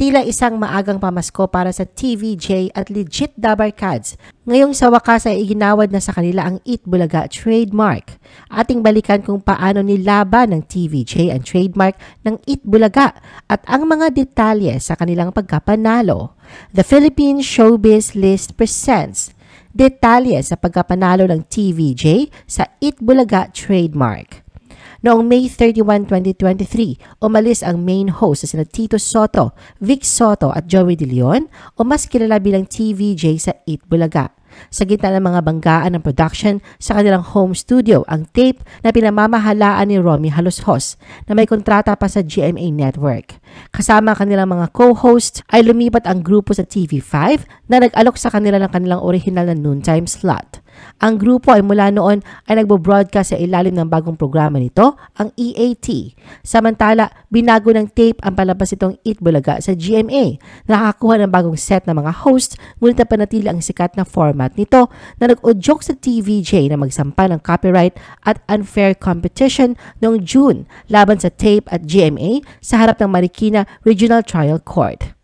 Tila isang maagang pamasko para sa TVJ at legit Dabarkads. Ngayong sa wakas ay iginawad na sa kanila ang Eat Bulaga trademark. Ating balikan kung paano nilaban ng TVJ ang trademark ng Eat Bulaga at ang mga detalye sa kanilang pagkapanalo. The Philippine Showbiz List presents detalye sa pagkapanalo ng TVJ sa Eat Bulaga trademark. Noong May 31, 2023, umalis ang main host na sina Tito Soto, Vic Soto at Joey De Leon o mas kilala bilang TVJ sa Eat Bulaga. Sa gitna ng mga banggaan ng production sa kanilang home studio ang tape na pinamamahalaan ni Romy Haloshos na may kontrata pa sa GMA Network. Kasama ang kanilang mga co-hosts ay lumipat ang grupo sa TV5 na nag-alok sa kanila ng kanilang original na noontime slot. Ang grupo ay mula noon ay nagbo-broadcast sa ilalim ng bagong programa nito, ang EAT. Samantala, binago ng tape ang palabas itong Eat Bulaga sa GMA. Nakakakuha ng bagong set ng mga hosts, ngunit napanatili ang sikat na format nito na nag-udyok sa TVJ na magsampa ng copyright at unfair competition noong June laban sa tape at GMA sa harap ng Marikina Regional Trial Court.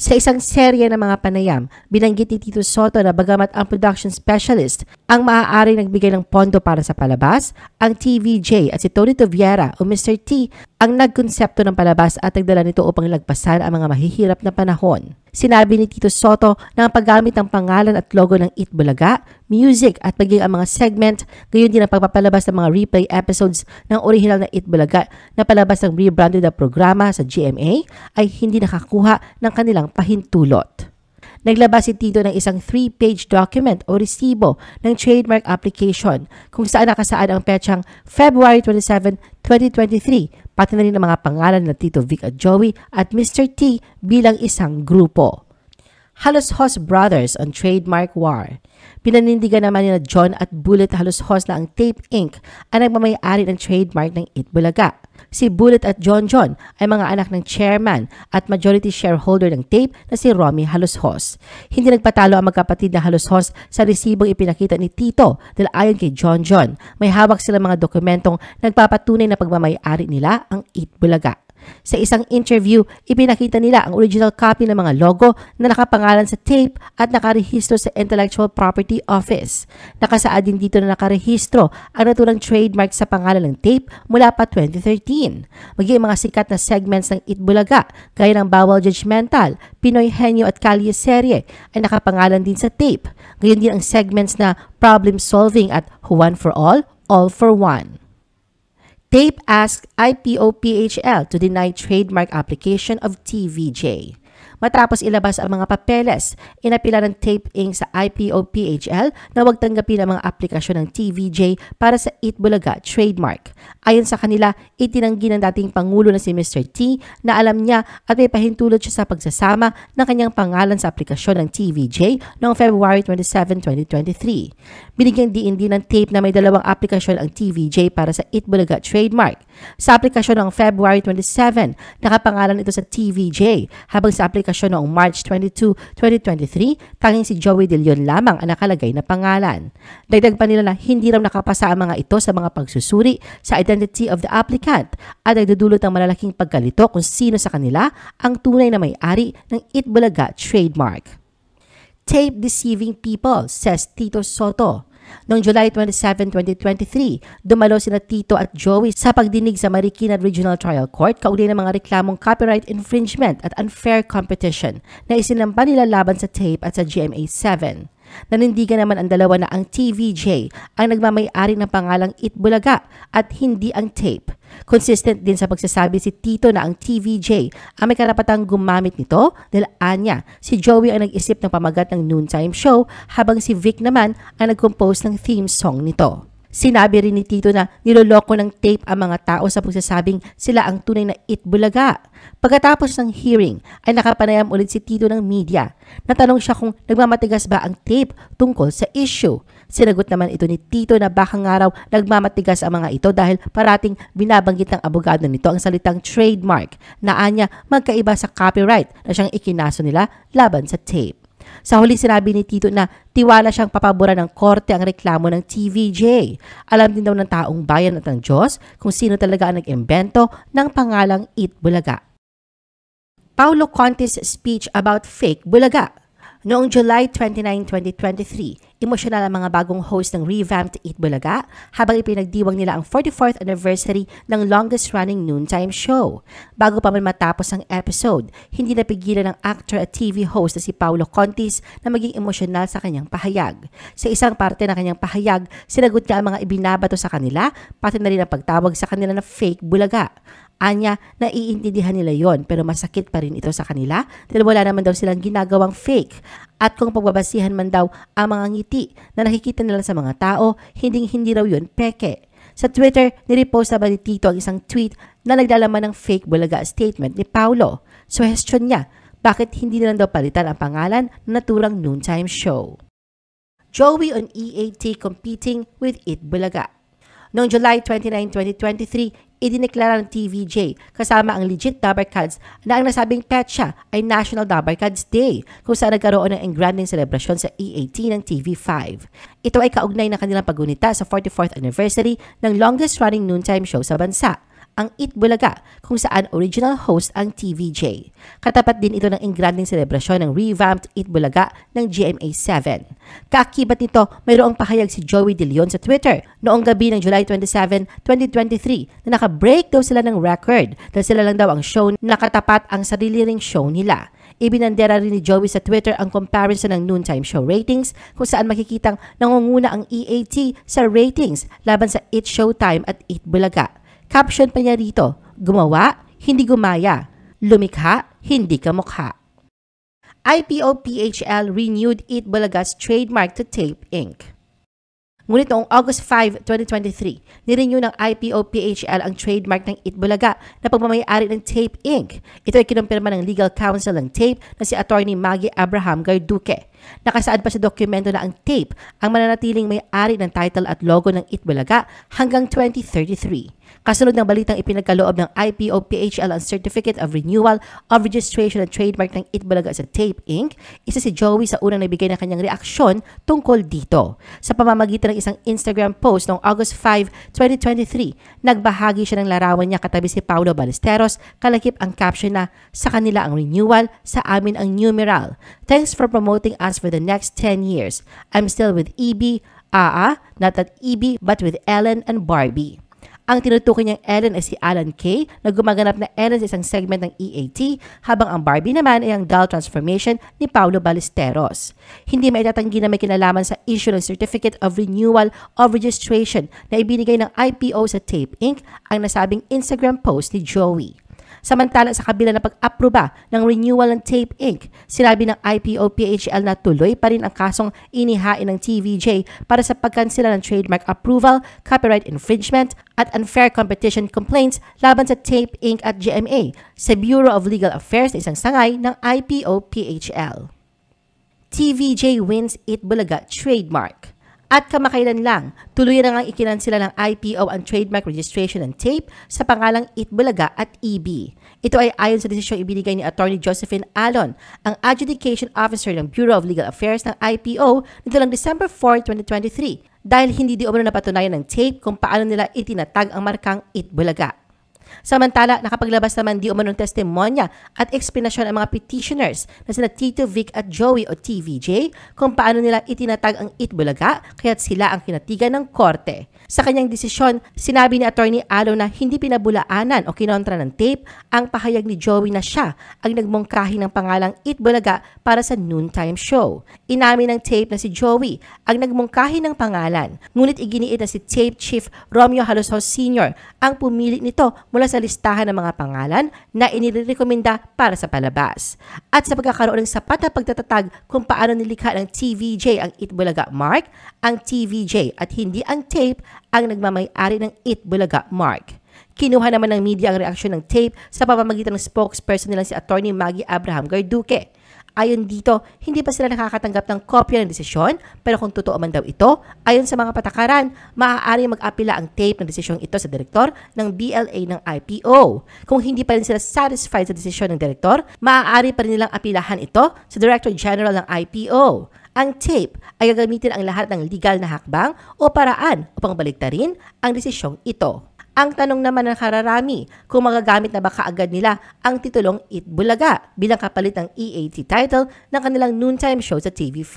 Sa isang serye ng mga panayam, binanggit ni Tito Soto na bagamat ang production specialist ang maaari nagbigay ng pondo para sa palabas, ang TVJ at si Tony Toviera o Mr. T ang nagkonsepto ng palabas at nagdala nito upang lagpasan ang mga mahihirap na panahon. Sinabi ni Tito Soto na ang paggamit ng pangalan at logo ng Eat Bulaga, music at maging ang mga segment, gayon din ang pagpapalabas ng mga replay episodes ng original na Eat Bulaga na palabas ng rebranded na programa sa GMA ay hindi nakakuha ng kanilang pahintulot. Naglabas si Tito ng isang three-page document o resibo ng trademark application kung saan nakasaad ang petsang February 27, 2023, pati na rin ang mga pangalan ng Tito Vic at Joey at Mr. T bilang isang grupo. Halos Hos Brothers on Trademark War. Pinanindigan naman ni John at Bullet Halos Hos na ang Tape Inc. ang nagmamayari ng trademark ng Itbulaga. Si Bullet at John John ay mga anak ng chairman at majority shareholder ng tape na si Romy Haloshos. Hindi nagpatalo ang magkapatid na Haloshos sa resibong ipinakita ni Tito dahil ayon kay John John, may hawak sila mga dokumentong nagpapatunay na pagmamayari nila ang Eat Bulaga. Sa isang interview, ipinakita nila ang original copy ng mga logo na nakapangalan sa tape at nakarehistro sa Intellectual Property Office. Nakasaad din dito na nakarehistro ang naturang trademark sa pangalan ng tape mula pa 2013. Maging mga sikat na segments ng Itbulaga, gaya ng Bawal Judgmental, Pinoy Henyo at Kalye Serye ay nakapangalan din sa tape. Gayon din ang segments na Problem Solving at One for All, All for One. Tape asked IPOPHL to deny trademark application of TVJ. Matapos ilabas ang mga papeles, inapila ng Tape Inc. sa IPOPHL na huwag tanggapin ang mga aplikasyon ng TVJ para sa Eat trademark. Ayon sa kanila, itinanggi ng dating Pangulo na si Mr. T na alam niya at may pahintulot siya sa pagsasama ng kanyang pangalan sa aplikasyon ng TVJ noong February 27, 2023. Binigyang diin din ng tape na may dalawang aplikasyon ang TVJ para sa Eat trademark. Sa aplikasyon noong February 27, nakapangalan ito sa TVJ, habang sa aplikasyon publikasyon noong March 22, 2023, tanging si Joey De Leon lamang ang nakalagay na pangalan. Dagdag pa nila na hindi raw nakapasa ang mga ito sa mga pagsusuri sa identity of the applicant at nagdudulot ng malalaking pagkalito kung sino sa kanila ang tunay na may-ari ng Itbulaga trademark. Tape deceiving people, says Tito Soto. Noong July 27, 2023, dumalo sina Tito at Joey sa pagdinig sa Marikina Regional Trial Court kaugnay ng mga reklamong copyright infringement at unfair competition na isinampa nila laban sa tape at sa GMA 7. Nanindigan naman ang dalawa na ang TVJ ang nagmamayari ng pangalang Itbulaga at hindi ang tape. Consistent din sa pagsasabi si Tito na ang TVJ ang may karapatang gumamit nito dahil anya si Joey ang nag-isip ng pamagat ng noontime show habang si Vic naman ang nag-compose ng theme song nito. Sinabi rin ni Tito na niloloko ng tape ang mga tao sa pagsasabing sila ang tunay na itbulaga. Pagkatapos ng hearing ay nakapanayam ulit si Tito ng media. Natanong siya kung nagmamatigas ba ang tape tungkol sa issue. Sinagot naman ito ni Tito na baka nga raw nagmamatigas ang mga ito dahil parating binabanggit ng abogado nito ang salitang trademark na anya magkaiba sa copyright na siyang ikinaso nila laban sa tape. Sa huli sinabi ni Tito na tiwala siyang papabura ng korte ang reklamo ng TVJ. Alam din daw ng taong bayan at ng Diyos kung sino talaga ang nag-imbento ng pangalang Eat Bulaga. Paulo Conte's speech about fake bulaga. Noong July 29, 2023, emosyonal ang mga bagong host ng revamped Eat Bulaga habang ipinagdiwang nila ang 44th anniversary ng longest-running noontime show. Bago pa man matapos ang episode, hindi napigilan ng actor at TV host na si Paulo Contis na maging emosyonal sa kanyang pahayag. Sa isang parte ng kanyang pahayag, sinagot niya ang mga ibinabato sa kanila, pati na rin ang pagtawag sa kanila na fake bulaga. Anya, naiintindihan nila yon pero masakit pa rin ito sa kanila dahil wala naman daw silang ginagawang fake. At kung pagbabasihan man daw ang mga ngiti na nakikita nila sa mga tao, hindi hindi raw yun peke. Sa Twitter, nirepost na ba ni Tito ang isang tweet na naglalaman ng fake bulaga statement ni Paulo. Suhestyon niya, bakit hindi na daw palitan ang pangalan na naturang noontime show. Joey on EAT competing with It Bulaga. Noong July 29, 2023, idineklara ng TVJ kasama ang legit Dabarkads na ang nasabing petsa ay National Dabarkads Day kung saan nagkaroon ng engranding celebration sa EAT ng TV5. Ito ay kaugnay ng kanilang pagunita sa 44th anniversary ng longest running noontime show sa bansa ang Eat Bulaga kung saan original host ang TVJ. Katapat din ito ng engranding selebrasyon ng revamped Eat Bulaga ng GMA7. Kaakibat nito, mayroong pahayag si Joey De Leon sa Twitter noong gabi ng July 27, 2023 na naka-break daw sila ng record dahil sila lang daw ang show na katapat ang sarili ring show nila. Ibinandera rin ni Joey sa Twitter ang comparison ng noontime show ratings kung saan makikitang nangunguna ang EAT sa ratings laban sa It Showtime at It Bulaga. Caption pa niya rito, gumawa, hindi gumaya. Lumikha, hindi kamukha. IPO PHL renewed Eat Bulaga's trademark to Tape Inc. Ngunit noong August 5, 2023, nirenew ng IPO PHL ang trademark ng Itbulaga na pagmamayari ng Tape Inc. Ito ay kinumpirma ng legal counsel ng Tape na si Attorney Maggie Abraham Garduque. Nakasaad pa sa dokumento na ang Tape ang mananatiling may-ari ng title at logo ng Itbulaga hanggang 2033. Kasunod ng balitang ipinagkaloob ng IPO PHL ang Certificate of Renewal of Registration and Trademark ng Itbulaga sa Tape Inc., isa si Joey sa unang nagbigay ng kanyang reaksyon tungkol dito. Sa pamamagitan ng isang Instagram post noong August 5, 2023, nagbahagi siya ng larawan niya katabi si Paulo Ballesteros, kalakip ang caption na, sa kanila ang renewal, sa amin ang numeral. Thanks for promoting us for the next 10 years. I'm still with EB, AA, not at EB, but with Ellen and Barbie. Ang tinutukoy niyang Ellen ay si Alan Kay na gumaganap na Ellen sa isang segment ng EAT habang ang Barbie naman ay ang doll transformation ni Paulo Ballesteros. Hindi maitatanggi na may kinalaman sa issue ng Certificate of Renewal of Registration na ibinigay ng IPO sa Tape Inc. ang nasabing Instagram post ni Joey. Samantala sa kabila ng pag-aproba ng renewal ng Tape Inc., sinabi ng IPO-PHL na tuloy pa rin ang kasong inihain ng TVJ para sa pagkansila ng trademark approval, copyright infringement, at unfair competition complaints laban sa Tape Inc. at GMA sa Bureau of Legal Affairs na isang sangay ng IPO-PHL. TVJ wins It Bulaga trademark. At kamakailan lang, tuloy na nga ikinansila ng IPO ang trademark registration ng tape sa pangalang Itbulaga at EB. Ito ay ayon sa desisyong ibinigay ni Attorney Josephine Alon, ang Adjudication Officer ng Bureau of Legal Affairs ng IPO nito lang December 4, 2023 dahil hindi di umano napatunayan ng tape kung paano nila itinatag ang markang Itbulaga. Samantala, nakapaglabas naman di umanong testimonya at eksplanasyon ang mga petitioners na sina Tito Vic at Joey o TVJ kung paano nila itinatag ang Itbulaga kaya't sila ang kinatigan ng korte. Sa kanyang desisyon, sinabi ni Attorney Alo na hindi pinabulaanan o kinontra ng tape ang pahayag ni Joey na siya ang nagmungkahi ng pangalang Itbulaga para sa noontime show. Inamin ng tape na si Joey ang nagmungkahi ng pangalan, ngunit iginiit na si tape chief Romeo Halosos Sr. ang pumili nito mula sa listahan ng mga pangalan na inirekomenda para sa palabas. At sa pagkakaroon ng sapat na pagtatatag kung paano nilikha ng TVJ ang Itbulaga mark, ang TVJ at hindi ang tape ang nagmamay-ari ng It Bulaga Mark. Kinuha naman ng media ang reaksyon ng tape sa pamamagitan ng spokesperson nila si Attorney Maggie Abraham Garduque. Ayon dito, hindi pa sila nakakatanggap ng kopya ng desisyon, pero kung totoo man daw ito, ayon sa mga patakaran, maaari mag-apila ang tape ng desisyong ito sa direktor ng BLA ng IPO. Kung hindi pa rin sila satisfied sa desisyon ng direktor, maaari pa rin nilang apilahan ito sa Director General ng IPO. Ang tape ay gagamitin ang lahat ng legal na hakbang o paraan upang baliktarin ang desisyong ito. Ang tanong naman ng kararami kung magagamit na ba kaagad nila ang titulong It Bulaga bilang kapalit ng EAT title ng kanilang noontime show sa TV5.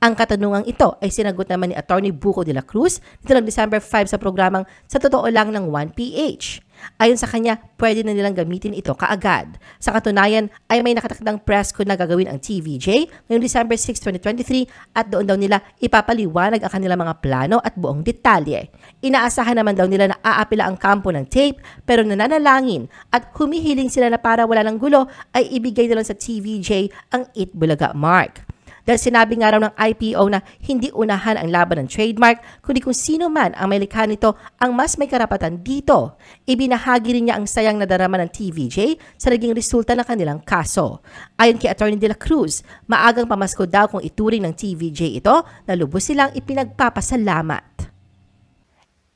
Ang katanungang ito ay sinagot naman ni Attorney Buco de la Cruz nito ng December 5 sa programang Sa Totoo Lang ng 1PH. Ayon sa kanya, pwede na nilang gamitin ito kaagad. Sa katunayan, ay may nakatakdang press ko na gagawin ang TVJ ngayong December 6, 2023 at doon daw nila ipapaliwanag ang kanilang mga plano at buong detalye. Inaasahan naman daw nila na aapila ang kampo ng tape pero nananalangin at humihiling sila na para wala ng gulo ay ibigay na lang sa TVJ ang It Bulaga mark. Dahil sinabi nga raw ng IPO na hindi unahan ang laban ng trademark, kundi kung sino man ang may likha nito ang mas may karapatan dito. Ibinahagi rin niya ang sayang na darama ng TVJ sa naging resulta ng kanilang kaso. Ayon kay Attorney De La Cruz, maagang pamasko daw kung ituring ng TVJ ito na lubos silang ipinagpapasalamat.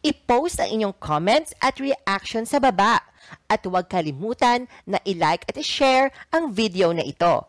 I-post ang inyong comments at reaction sa baba. At huwag kalimutan na i-like at i-share ang video na ito.